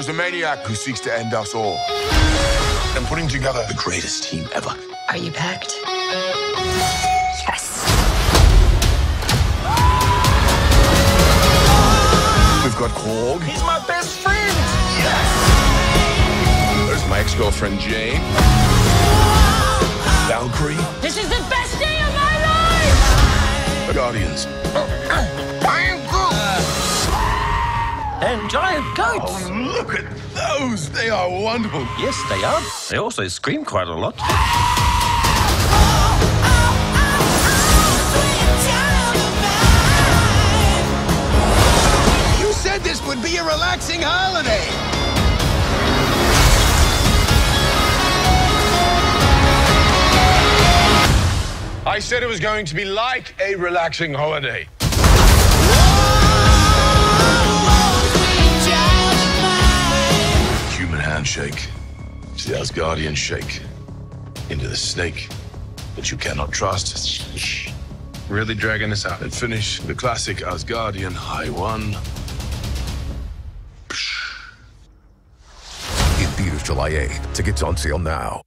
There's a maniac who seeks to end us all. I'm putting together the greatest team ever. Are you packed? Yes. We've got Korg. He's my best friend. Yes. There's my ex-girlfriend Jane. Valkyrie. This is the best day of my life! The Guardians. Oh. And giant goats. Oh, look at those. They are wonderful. Yes, they are. They also scream quite a lot. You said this would be a relaxing holiday. I said it was going to be like a relaxing holiday. Human handshake. It's the Asgardian shake. Into the snake that you cannot trust. Really dragging this out. And finish the classic Asgardian high one. In theaters July 8th. Tickets on sale now.